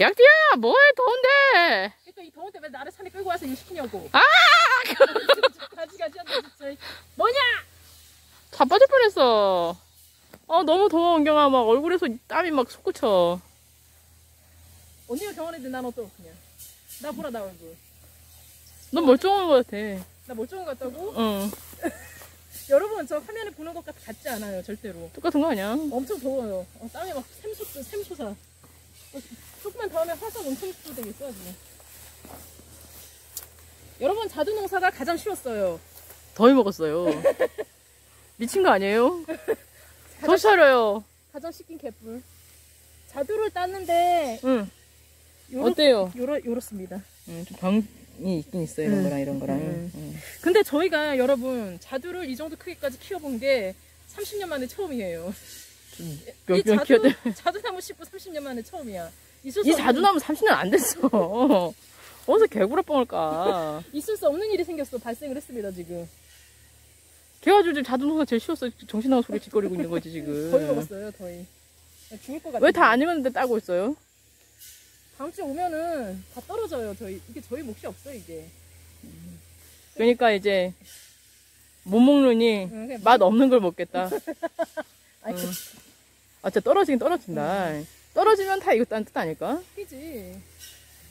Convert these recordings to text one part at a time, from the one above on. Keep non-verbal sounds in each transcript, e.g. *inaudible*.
약지야 뭐해 더운데 그러니까 이 더운데 왜 나를 산에 끌고 와서 일 시키냐고. 아 가지 가지 한다 진짜. 뭐냐? 다 빠질 뻔했어 어 너무 더워 은경아 막 얼굴에서 땀이 막 솟구쳐 언니가 경험했는데 난 어떠 그냥. 나 보라 나 얼굴. 넌 멀쩡한 것 같아 나 멀쩡한 것 같다고? 응 *laughs* 여러분 저 화면에 보는 것 같, 같지 않아요 절대로. 똑같은 거 아니야 엄청 더워요. 어, 땀이 막 샘솟 샘솟아. 어, 조금만 더 하면 화상 온천 수도 되겠어 지금. 여러분 자두 농사가 가장 쉬웠어요. 더위 먹었어요 *laughs* 미친 거 아니에요? *laughs* 더 차려요 가장 시킨 개뿔. 자두를 땄는데 응 요렇, 어때요? 요렇, 요렇습니다. 응, 좀 병이 있긴 있어 이런 응. 거랑 이런 거랑 응. 응. 근데 저희가 여러분 자두를 이 정도 크기까지 키워본 게 30년 만에 처음이에요. 자두, 키워대 자두나무 씹고 30년 만에 처음이야. 이 자두나무 30년 안 됐어 *laughs* 어디서 개구라뻥을 까 있을 수 없는 일이 생겼어. 발생을 했습니다 지금. 걔가지고 지금 자두농사 제일 쉬웠어 정신 나간 소리 짓거리고 있는 거지 지금 *laughs* 더위 먹었어요 더위. 나 죽을 것 같아. 왜 다 안 익었는데 따고 있어요? 다음 주에 오면은 다 떨어져요. 저희 이게 저희 몫이 없어 이게. 그러니까 이제 못 먹느니 응, 그냥 맛 없는 걸 먹겠다 *laughs* 아니 응. 아 진짜 떨어지긴 떨어진다 떨어지면 다 익었다는 뜻 아닐까? 그지.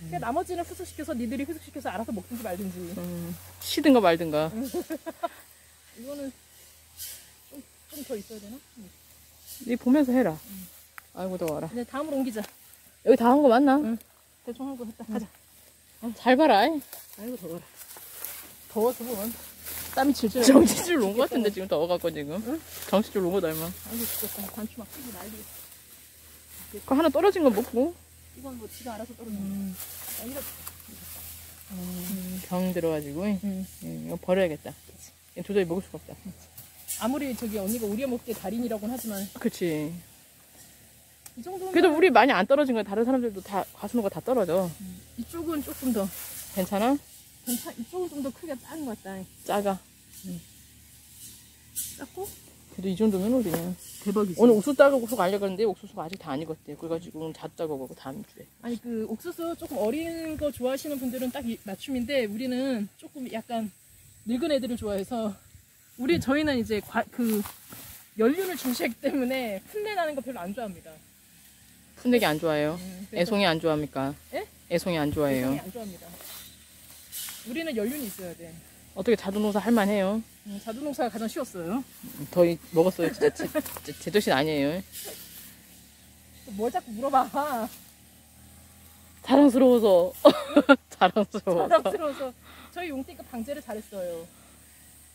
그냥 나머지는 후숙시켜서 니들이 후숙시켜서 알아서 먹든지 말든지. 음, 시든가 말든가 *laughs* 이거는 좀좀더 있어야 되나? 응. 니 보면서 해라 아이고 더워라 이제 다음으로 옮기자. 여기 다 한 거 맞나? 응. 대충 하고 했다. 가자. 잘 봐라 아이고 더워라. 더워서 뭐. 땀이 질질. 정신줄 놓은 거 같은데 지금 더워갖고 지금 응? 정신줄 놓은 거다 얼마 아이고 죽겠다. 단추 막 끼고 난리. 그 하나 떨어진 거 먹고 이건 뭐 지가 알아서 떨어져. 아, 이거. 병 들어가지고 응. 음, 이거 버려야겠다 이거 도저히 먹을 수가 없다 아무리 저기 언니가 우려먹기의 달인이라고는 하지만 그치 이 정도면 그래도 우리 많이 안 떨어진 거야 다른 사람들도 다 과수노가 다 떨어져 이쪽은 조금 더 괜찮아? 괜찮. 이쪽은 좀 더 크기가 작은 것 같다. 작아 작고? 그래도 이 정도면 우리는 대박이지. 오늘 옥수수 따고 옥수수 알려 그랬는데 옥수수가 아직 다 안 익었대 그래가지고 자주 따고 가고 다음 주에 아니 그 옥수수 조금 어린 거 좋아하시는 분들은 딱 이- 맞춤인데 우리는 조금 약간 늙은 애들을 좋아해서 우리 저희는 이제 과- 그 연륜을 중시하기 때문에 풋내 나는 거 별로 안 좋아합니다. 푼대기 안 좋아해요 음, 애송이 안 좋아합니까? 예? 애송이 안 좋아해요 애송이 안 좋아합니다. 우리는 연륜이 있어야 돼. 어떻게 자두농사 할만해요 음, 자두농사가 가장 쉬웠어요. 더 이- 먹었어요 진짜 제, 제, 제 젖이 아니에요 또뭘 자꾸 물어봐. 자랑스러워서 *laughs* 자랑스러워 자랑스러워서 저희 용띠가 방제를 잘했어요.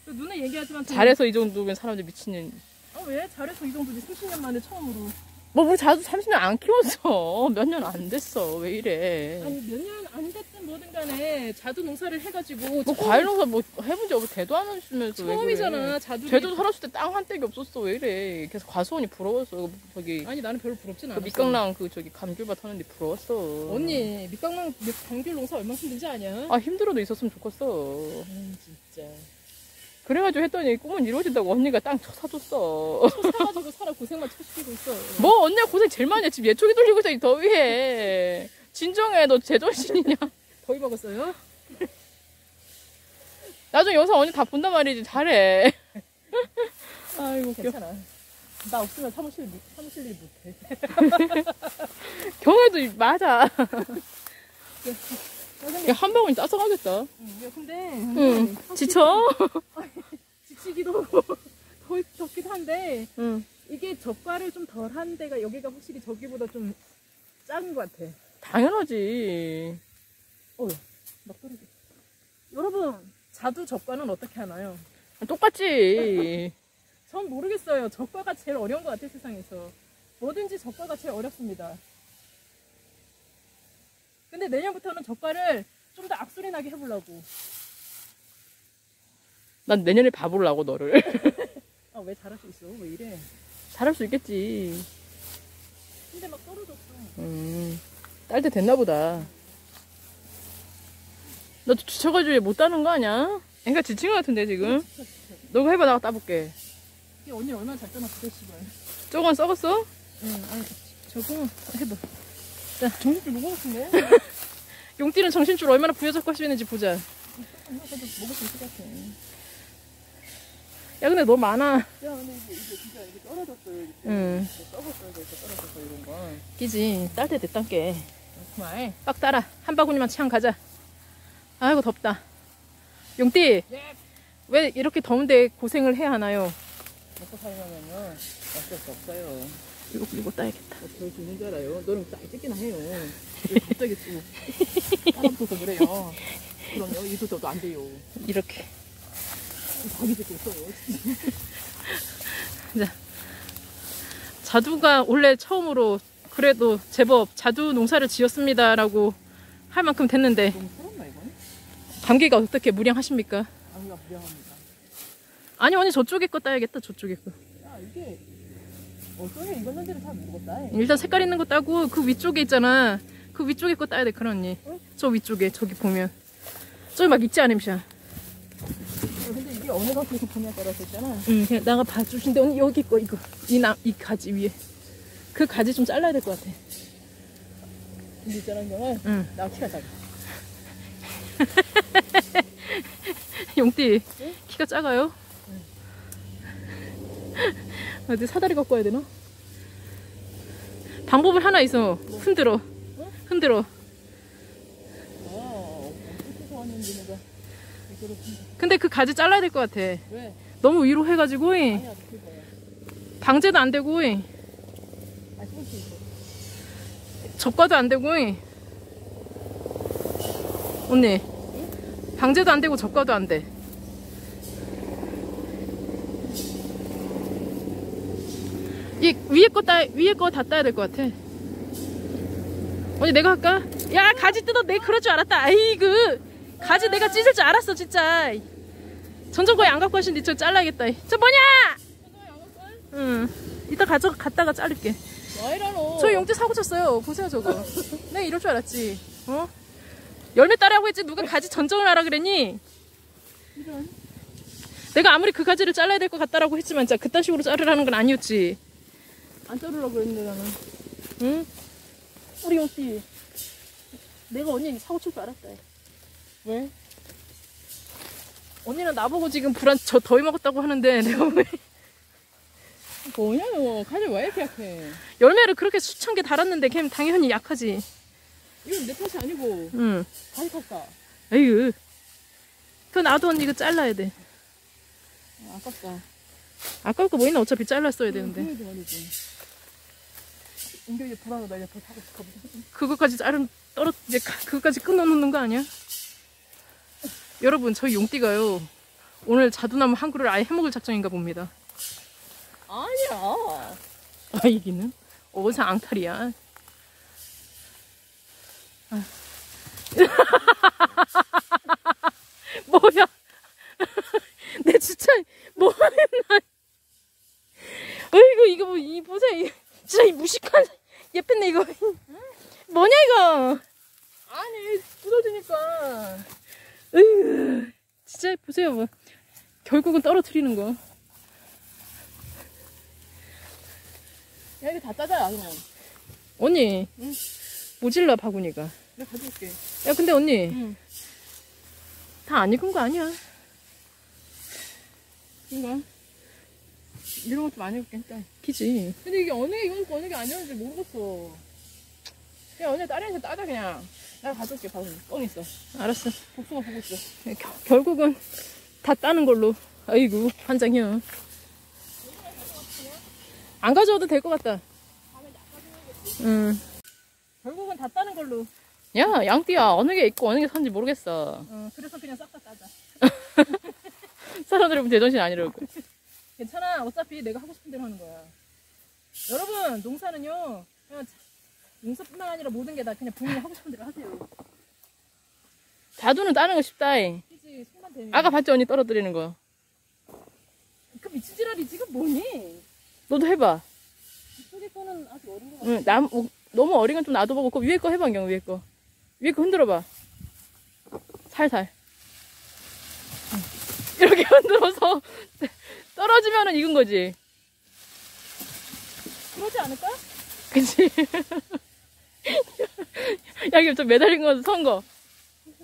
또 눈에 얘기하지만 저희- 잘해서 이 정도면 사람들 미친년 아 왜? 잘해서 이 정도지 30년 만에 처음으로. 뭐 우리 자두 30년 안 키웠어 *laughs* 몇 년 안 됐어. 왜 이래? 아니 몇 년 안 됐든 뭐든 간에 자두 농사를 해가지고 뭐 과일 농사 뭐 해본 적 없고 대도 안 하시면서 왜 처음이잖아. 자두 제주도 살았을 때 땅 한 떼기 없었어. 왜 이래. 계속 과수원이 부러웠어. 저기 아니 나는 별로 부럽진 그 않아 밑강랑 그 저기 감귤밭 하는데 부러웠어. 언니 밑강릉 감귤 농사 얼마나 힘든지 아냐? 아 힘들어도 있었으면 좋겠어. 음, 진짜. 그래가지고 했더니 꿈은 이루어진다고 언니가 땅 사줬어. 초 사가지고 고생만 쳐시키고 있어. 뭐 언니가 고생 제일 많이 해 지금 예초기 돌리고 있어 이 더위에. 진정해. 너 제정신이냐? *laughs* 더위 먹었어요? 나중에 영상 언니 다 본단 말이지. 잘해. *laughs* 아이고 웃겨. 괜찮아. 나 없으면 사무실 못- 사무실 일 못해. *laughs* 경혜도 맞아. 야, 한 방울이 따뜻하겠다. 음, 야, 근데 응. 지쳐? 지치기도 더 덥기도 한데 응 이게 젓갈을 좀 덜 한 데가 여기가 확실히 저기보다 좀 작은 것 같아 당연하지 어, 막 떨어져. 여러분, 자두 젓과는 어떻게 하나요? 똑같지 전 모르겠어요. 젓과가 제일 어려운 것 같아요, 세상에서. 뭐든지 젓과가 제일 어렵습니다. 근데 내년부터는 젓과를 좀 더 악소리 나게 해보려고. 난 내년에 봐보려고 너를 *laughs* 아, 왜 잘할 수 있어? 왜 이래? 잘할 수 있겠지 근데 막 떨어졌어. 음, 딸 때 됐나 보다. 너 지쳐가지고 못 따는 거 아니야? 그러니까 지친 거 같은데 지금. 진짜, 진짜. 너가 해봐 나가 따볼게. 이게 언니 얼마나 잘 떠났어, 씨발. 저건 썩었어? 응, 아니, 저거 해봐. 정신줄 먹고 싶네. 용띠는 정신줄 얼마나 부여잡고 있는지 보자. 야 그래도 먹을 수 있을 것 같아. 근데 너무 많아. 야, 근데 이게, 이게 진짜 이게 떨어졌어요. 이게 응. 썩었어요. 이렇게 떨어졌어, 이런 거. 끼지. 딸 때 됐단 게. 정말. 빡 따라. 한 바구니만 취향 가자. 아이고 덥다. 용띠 예. 왜 이렇게 더운데 고생을 해야 하나요? 먹고 살려면요. 어쩔 수 없어요. 이거 이거 따야겠다. 어, 별 죽는 줄 알아요. 너는 딱 찍기나 해요. 왜 갑자기 또 *laughs* 따라 붙어서 그래요. 그럼요. 있어서도 안 돼요. 이렇게. 새끼 있어요. 자두가 원래 처음으로 그래도 제법 자두 농사를 지었습니다라고 할 만큼 됐는데 이건? 감기가 어떻게 무량하십니까? 아미가 불량합니다. 아니 언니 저쪽에 거 따야겠다 저쪽에 거. 야, 이게 어쩌면 익었는지를 잘 모르겠다. 일단 색깔 있는 거 따고 그 위쪽에 있잖아. 그 위쪽에 거 따야 돼 그런 언니. 응? 저 위쪽에 저기 보면 저기 막 있지 않음샤. 어, 이게 어느 것에서 보냐에 따라서 있잖아. 응 그냥 나가 봐주신데 언니 여기 거 이거 이 나 이 가지 위에 그 가지 좀 잘라야 될 것 같아. 근데 있잖아, 형은 응. 나 키가 작아. *laughs* 용띠 응? 키가 작아요? 어디 사다리 갖고 와야 되나? 방법은 하나 있어. 흔들어. 흔들어. 어, 어떻게 왔는지 내가 근데 그 가지 잘라야 될 것 같아. 왜? 너무 위로 해가지고 아니야. 방제도 안 되고. 적과도 안 되고 언니 방제도 안 되고 적과도 안 돼. 이 위에 거 따, 위에 거 다 따야 될 것 같아. 언니 내가 할까? 야 가지 뜯어 내 그럴 줄 알았다. 아이고 가지 내가 찢을 줄 알았어 진짜. 전전거에 안 갖고 하신데 저 잘라야겠다. 저 뭐냐? 응. 이따 가져 갔다가 자를게. 저 용띠 사고 쳤어요. 보세요 저거. 내가 이럴 줄 알았지. 어? 열매 따라고 했지 누가 가지 전정을 하라 그랬니? 이런. 내가 아무리 그 가지를 잘라야 될 것 같다라고 했지만 진짜 그딴 식으로 자르라는 건 아니었지. 안 자르려고 그랬는데 나는. 응? 우리 용띠. 내가 언니 사고 칠 줄 알았다. 왜? 언니는 나보고 지금 불안 저 더위 먹었다고 하는데 *laughs* 내가 왜 뭐냐 너? 가지 왜 이렇게 약해? 열매를 그렇게 수천 개 달았는데 걔는 당연히 약하지. 이건 내 탓이 아니고 응. 가지 탔다. 에휴. 그 나도 언니 이거 잘라야 돼. 아, 아깝다. 아까울 거 뭐 있나 어차피 잘랐어야 되는데. 은근 이제 불안하다. 이제 더 타고 싶어. 그거까지 자른 떨어 이제 가- 그거까지 끊어놓는 거 아니야? 여러분 저희 용띠가요 오늘 자두나무 한 그루를 아예 해먹을 작정인가 봅니다. 아니야. 아 이기는 어디서 앙탈이야? 아. 뭐야? 내 진짜 뭐 했나? 어이구 이거 뭐 이 보세요 이 진짜 이 무식한 예쁜네 이거 뭐냐 이거? 아니 뜯어지니까. 으이구, 진짜 보세요 뭐 결국은 떨어뜨리는 거. 야 이거 다 따자 그냥. 언니 응. 모질라 바구니가. 내가 가져올게. 야 근데 언니 응. 다 안 익은 거 아니야? 이거. 이런 것도 많이 입게 했다. 키지. 근데 이게 어느 게 이건 어느 게 아니었는지 모르겠어. 야 언니 다른 데 따자 그냥. 내가 가져올게 바로. 뻥 있어. 알았어. 복숭아 보고 있어. 겨- 결국은 다 따는 걸로. 아이고 환장이야. 안 가져와도 될 것 같다. 응. 결국은 다 따는 걸로. 야 양띠야 어느 게 있고 어느 게 선지 모르겠어. 어 그래서 그냥 싹 다 따자. *laughs* 사람들은 제정신 아니라고. 괜찮아. 어차피 내가 하고 싶은 대로 하는 거야. 여러분, 농사는요, 그냥 자- 농사뿐만 아니라 모든 게 다 그냥 본인이 하고 싶은 대로 하세요. 자두는 따는 거 쉽다. 이. 그지 손만 대면. 아까 봤지 언니 떨어뜨리는 거. 그 미친 지랄이 지금 뭐니? 너도 해봐. 이쪽에 거는 아직 어린 거 같아. 응, 남, 어, 너무 어린 건 좀 놔둬보고 그 위에 거 해봐 경 위에 거. 위에 거 흔들어봐. 살살. 응. 이렇게 *laughs* 흔들어서 *laughs* 떨어지면은 익은 거지. 그러지 않을까? 그치? *laughs* 야, 이거 좀 매달린 거 선거.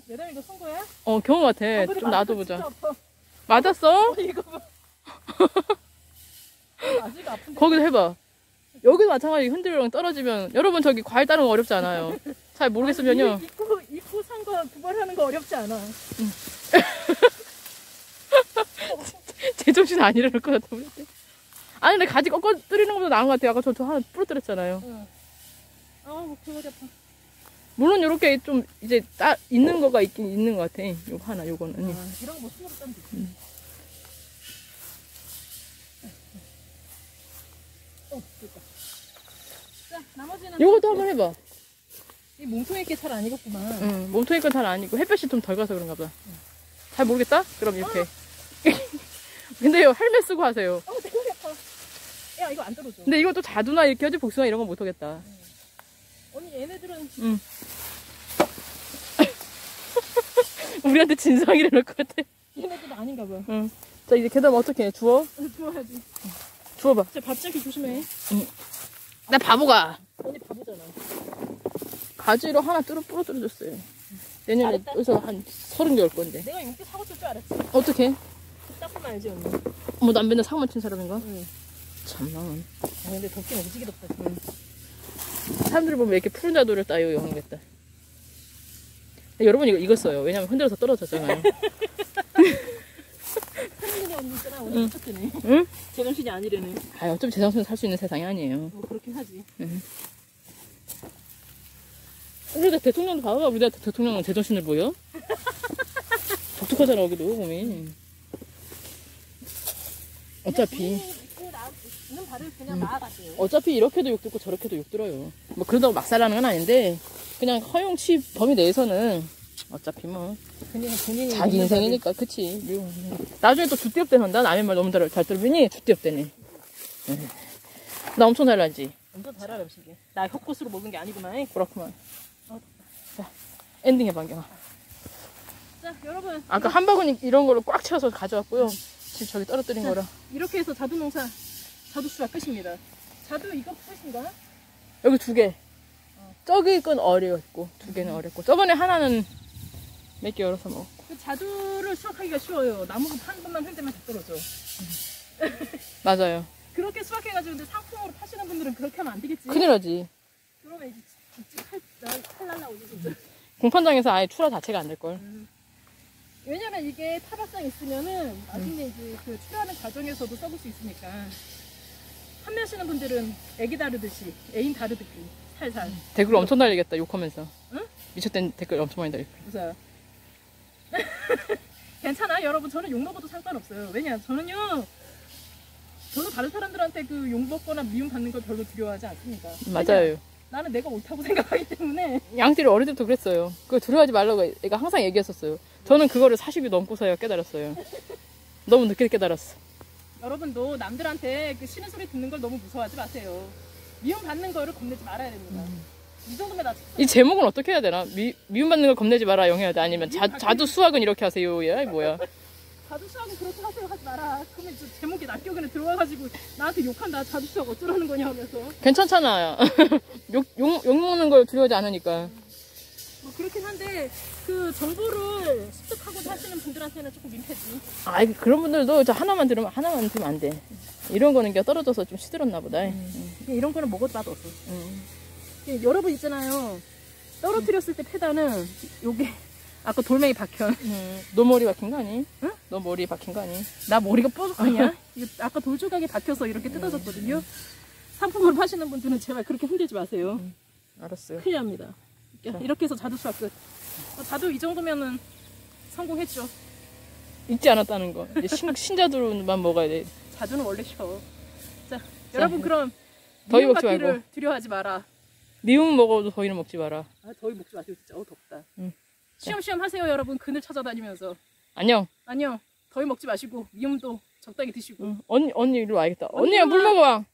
매달린 거 선거야? 어, 경험 같아. 아, 좀 놔둬보자. 맞았어? 이거 봐. 아직 *laughs* 아픈데. 거기서 해봐. 여기도 마찬가지 흔들랑 떨어지면 여러분 저기 과일 따는 거 어렵지 않아요. 잘 모르겠으면요. 이- 입고 입고 선거 구발하는 거 어렵지 않아. *laughs* 제정신 안 일어날 것 같아. 우리 때. 아니 근데 가지 꺾어 뜨리는 것보다 나은 것 같아요. 아까 저, 저 하나 부러뜨렸잖아요. 응. 아우 머리 아파. 물론 이렇게 좀 이제 따 있는 거가 있긴 있는 것 같아. 요거 하나 요거는. 응. 아, 이런 거뭐 손으로 따면 되지. 어, 됐다. 자, 나머지는 요것도 한번 해봐. 이 몸통에 있게 잘 안 익었구만. 응. 몸통이 건잘 아니고 햇볕이 좀 덜 가서 그런가 보다. 잘 모르겠다? 그럼 이렇게. *laughs* 근데요 헬멧 쓰고 하세요. 어, 내 머리 아파. 야, 이거 안 떨어져. 근데 이것도 자두나 이렇게 하지 복숭아 이런 건 못하겠다. 언니 얘네들은 응. *laughs* 우리한테 진상이래 놓을 것 같아. 얘네들 아닌가 봐. 응. 자 이제 계단 어떻게 해? 주워? 좋아야지. 주워봐. 진짜 밥잡기 조심해. 나 바보가 언니 바보잖아. 가지로 하나 뚫어 부러뜨려줬어요. 내년에. 여기서 한 서른 개올 건데. 내가 용기 사고 칠줄 알았지. 어떻게? 딱 보면 알지, 언니. 뭐난 맨날 상만 친 사람인가? 응. 참나. 아, 근데 덥긴 오지게 덥다. 응. 사람들이 보면 왜 이렇게 푸른 자도를 따요? 영하겠다. 여러분 이거 익었어요. 왜냐면 흔들어서 떨어졌잖아요. *laughs* 현민이 언니 있잖아. 오늘 응. 미쳤더니. 응? 제정신이 아니래네. 아, 어차피 제정신을 살수 있는 세상이 아니에요. 뭐 그렇긴 하지. 우리가 대통령도 봐봐. 우리가 대통령은 제정신을 보여? *laughs* 독특하잖아, 여기도 몸이. 어차피. 나아가세요. 어차피 이렇게도 욕 듣고 저렇게도 욕 들어요. 뭐 그러다고 막 살라는 건 아닌데 그냥 허용치 범위 내에서는 어차피 뭐 본인은 본인이 자기 인생이니까 그치. 뭐. 나중에 또 주띠업대 한다. 남의 말 너무 잘, 잘 들으니 주띠업대네. 나 엄청 잘 알지. 엄청 잘 알아 음식이. 나 혓꽃으로 먹은 게 아니구만. 그렇구만. 어. 자 엔딩 해봐 경아. 자 여러분 아까 한 바구니 이런 거를 꽉 채워서 가져왔고요. 지금 저기 떨어뜨린 거라. 이렇게 해서 자두 농사 자두 수확 끝입니다. 자두 이거 끝인가? 여기 두 개. 저기 건 어렸고 두 개는 어렸고 저번에 하나는 몇 개 열어서 먹어. 그 자두를 수확하기가 쉬워요. 나무가 한 번만 흔들면 다 떨어져. 맞아요. 그렇게 수확해가지고 근데 상품으로 파시는 분들은 그렇게 하면 안 되겠지. 큰일 나지. 그러면 이제 진짜 칼, 나- 칼 날라오지 진짜. 공판장에서 아예 출하 자체가 안 될 걸. 왜냐면 이게 타박상 있으면은 나중에 이제 그 출하하는 과정에서도 써볼 수 있으니까 판매하시는 분들은 애기 다루듯이 애인 다루듯이 살살 댓글 엄청 달리겠다 욕하면서. 응? 미쳤던 댓글 엄청 많이. 웃어요. *laughs* 괜찮아 여러분 저는 욕 먹어도 상관없어요. 왜냐 저는요 저는 다른 사람들한테 그 욕 먹거나 미움 받는 걸 별로 두려워하지 않습니다. 맞아요. 나는 내가 옳다고 *laughs* 생각하기 때문에 양띠를 어릴 때부터 그랬어요. 그거 두려워하지 말라고 애가 항상 얘기했었어요. 저는 그거를 40이 넘고서야 깨달았어요. *laughs* 너무 늦게 깨달았어. 여러분도 남들한테 그 싫은 소리 듣는 걸 너무 무서워하지 마세요. 미움 받는 거를 겁내지 말아야 됩니다. 이 정도면 나이 제목은 어떻게 해야 되나? 미, 미움받는 걸 겁내지 마라 영 해야 돼? 아니면 자, 자두 수학은 이렇게 하세요? 야, 뭐야? 자두수하고 그렇게 하세요 하지 마라. 그러면 저 제목이 낙격에는 들어와가지고 나한테 욕한다. 자두수하고 어쩌라는 거냐 하면서 괜찮잖아. *laughs* 욕, 욕, 욕 먹는 걸 두려워하지 않으니까. 뭐 그렇긴 한데 그 정보를 습득하고자 하시는 분들한테는 조금 민폐지. 아, 그런 분들도 저 하나만 들으면 하나만 들으면 안 돼. 이런 거는 그냥 떨어져서 좀 시들었나 보다. 이게 이런 거는 먹어도 맛없어. 음. 이게 여러분 있잖아요. 떨어뜨렸을 때 페다는 요게 아까 돌멩이 박혀. 음, 너 머리 박힌 거 아니? 응? 너 머리 박힌 거 아니? 나 머리가 뾰족하냐? *laughs* 이거 아까 돌조각이 박혀서 이렇게 뜯어졌거든요. 상품으로 파시는 분들은 제발 그렇게 흔들지 마세요. 알았어요. 큰일 납니다. 야, 자. 이렇게 해서 자두 수확 끝. 어, 자두 이 정도면은 성공했죠. 잊지 않았다는 거. 신, *laughs* 신자두만 먹어야 돼. 자두는 원래 쉬워. 자, 여러분 그럼 더위 먹지 말고. 두려워하지 마라. 미움 먹어도 더위는 먹지 마라. 아, 더위 먹지 마세요. 진짜 어 덥다. 응. 쉬엄쉬엄 하세요, 여러분. 그늘 찾아다니면서. 안녕. 안녕. 더위 먹지 마시고 미움도 적당히 드시고. 응. 언니, 언니 이리로 와야겠다. 언니 언니야, 물. 먹어 와.